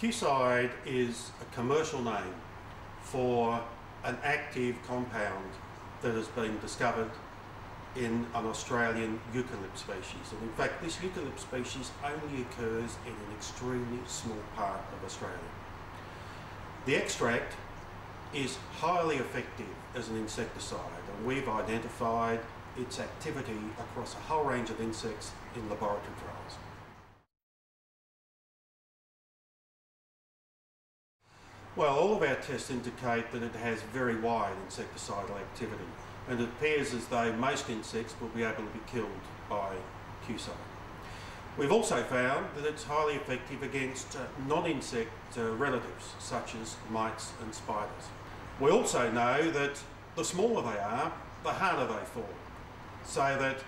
Qcide is a commercial name for an active compound that has been discovered in an Australian eucalypt species. And in fact, this eucalypt species only occurs in an extremely small part of Australia. The extract is highly effective as an insecticide and we've identified its activity across a whole range of insects in laboratory trials. Well, all of our tests indicate that it has very wide insecticidal activity and it appears as though most insects will be able to be killed by Qcide. We've also found that it's highly effective against uh, non-insect uh, relatives such as mites and spiders. We also know that the smaller they are, the harder they fall, so that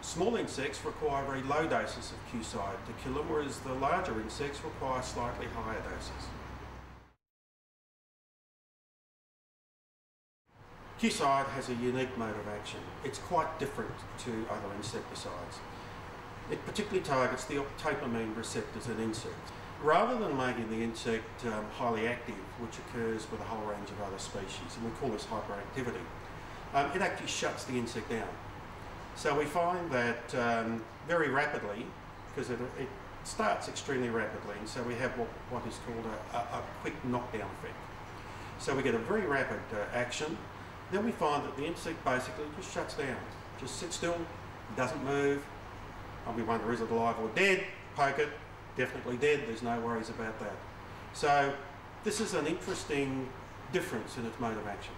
small insects require very low doses of Qcide to kill them, whereas the larger insects require slightly higher doses. Qcide has a unique mode of action. It's quite different to other insecticides. It particularly targets the octopamine receptors in insects. Rather than making the insect um, highly active, which occurs with a whole range of other species, and we call this hyperactivity, um, it actually shuts the insect down. So we find that um, very rapidly, because it, it, starts extremely rapidly, and so we have what, what is called a, a, a quick knockdown effect. So we get a very rapid uh, action, then we find that the insect basically just shuts down, just sits still, doesn't move, and we wonder is it alive or dead? Poke it, definitely dead, there's no worries about that. So this is an interesting difference in its mode of action.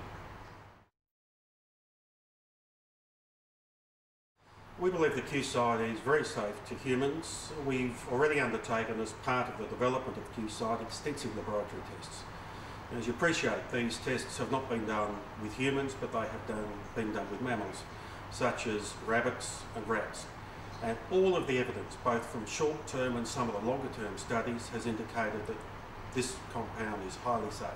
We believe the Qcide is very safe to humans. We've already undertaken as part of the development of Qcide extensive laboratory tests. As you appreciate, these tests have not been done with humans, but they have done, been done with mammals, such as rabbits and rats. And all of the evidence, both from short-term and some of the longer-term studies, has indicated that this compound is highly safe.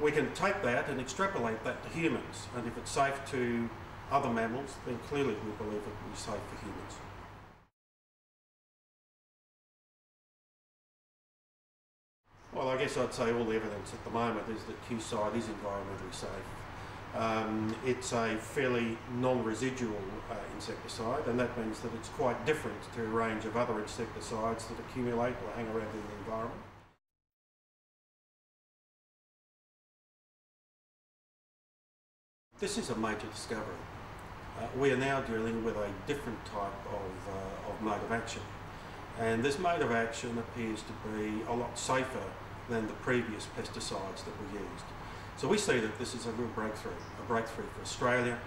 We can take that and extrapolate that to humans, and if it's safe to other mammals, then clearly we believe it will be safe for humans. Well, I guess I'd say all the evidence at the moment is that Qcide is environmentally safe. Um, it's a fairly non-residual uh, insecticide and that means that it's quite different to a range of other insecticides that accumulate or hang around in the environment. This is a major discovery. Uh, we are now dealing with a different type of, uh, of mode of action and this mode of action appears to be a lot safer than the previous pesticides that were used. So we see that this is a real breakthrough, a breakthrough for Australia.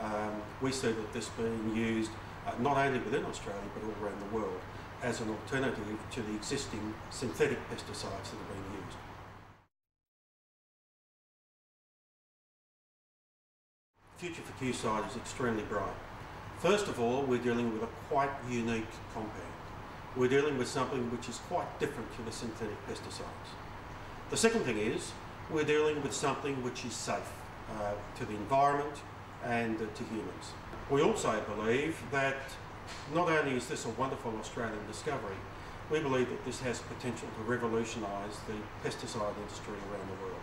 Um, we see that this being used uh, not only within Australia but all around the world as an alternative to the existing synthetic pesticides that are being used. The future for Qcide is extremely bright. First of all, we're dealing with a quite unique compound. We're dealing with something which is quite different to the synthetic pesticides. The second thing is we're dealing with something which is safe uh, to the environment and uh, to humans. We also believe that not only is this a wonderful Australian discovery, we believe that this has potential to revolutionise the pesticide industry around the world.